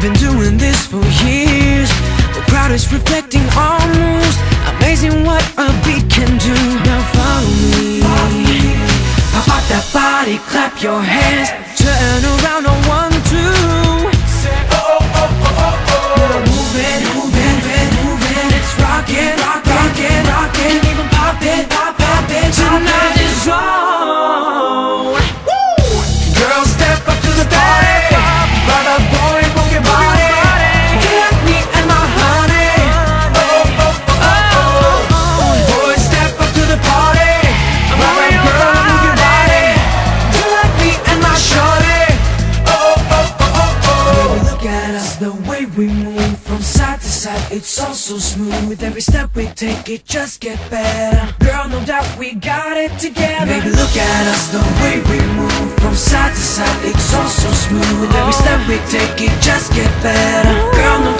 we've been doing this for years. The crowd is reflecting our moves. Amazing what a beat can do. Now follow me. Pop that body, clap your hands, so smooth. With every step we take, it just get better. Girl, no doubt we got it together. Baby, look at us, the way we move from side to side. It's all so smooth. With every step we take, it just get better. Girl, no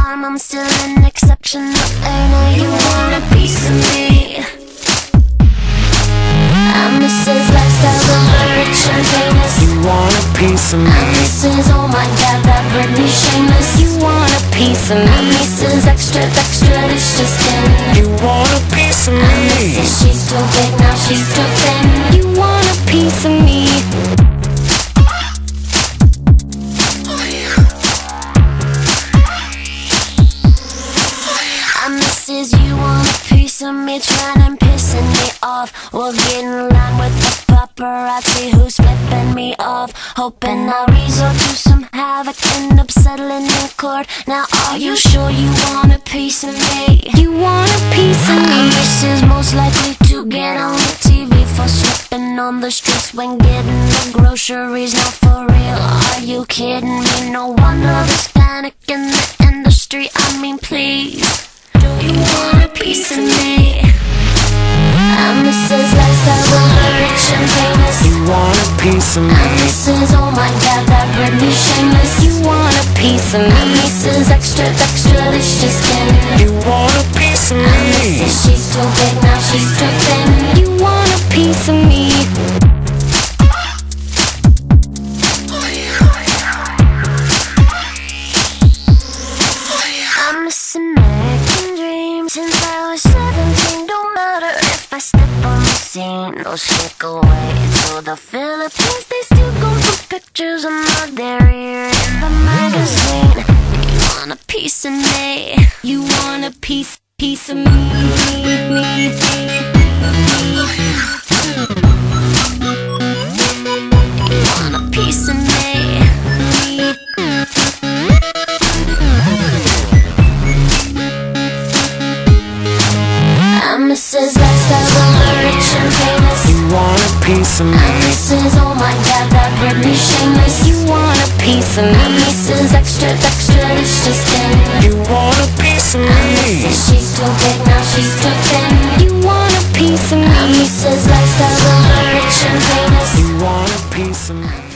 arm, I'm still an exceptional earner. You want a piece of me? I'm Mrs. Lifestyle, the rich and famous. You want a piece of me I'm Mrs. Oh my God, that Britney shameless. You want a piece of me? I'm Mrs. Extra, extra, delicious skin. You want a piece of me I'm Mrs. She's too big, now she's too of me, trying and pissing me off. We'll get in line with the paparazzi who's flipping me off. Hoping I'll resort to some havoc, end up settling in court. Now, are you sure you want a piece of me? You want a piece of me? This is most likely to get on the TV for slipping on the streets when getting the groceries. Not for real, are you kidding me? No wonder there's panic in the industry. I mean, please. Do you want a piece of me? I'm Mrs. Lifestyle, the rich and famous. You want a piece of I'm me? Mrs. Oh my God, that shameless. You want a piece of me? Mrs. Extra, extra, delicious skin. You want a piece of I'm? Mrs. She's too big, now she's too thin. You want a piece of me? On the scene away to the Philippines. They still gon' put pictures of my derriere in the magazine. You want a piece of me? You want a piece piece of me, me, me. You want a piece of me? Mrs. Lifestyle, you want a piece of me. And This is oh my god that Britney shameless. You want a piece of me. And This is extra extra it's just in. You want a piece of me. She's too big now she's too thin You want a piece of me. And This is lifestyle of rich and famous You want a piece of me.